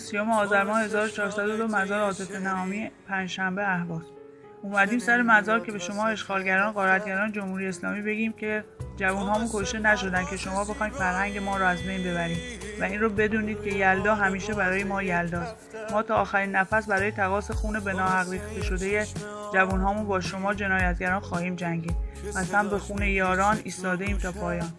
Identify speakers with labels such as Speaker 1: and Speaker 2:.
Speaker 1: سیوم آذر ماه 1402 مزار عاطفه نعامی پنجشنبه اهواز اومدیم سر مزار که به شما اشغالگران قارتگران جمهوری اسلامی بگیم که جوانهامون کشته نشدن که شما بخواید فرهنگ ما رو از بین ببرید. و این رو بدونید که یلدا همیشه برای ما یلداست. ما تا آخرین نفس برای تقاس خون به ناحق ریخته شده جوانهامون با شما جنایتگران خواهیم جنگید. و به خون یاران ایستاده ایم تا پایان.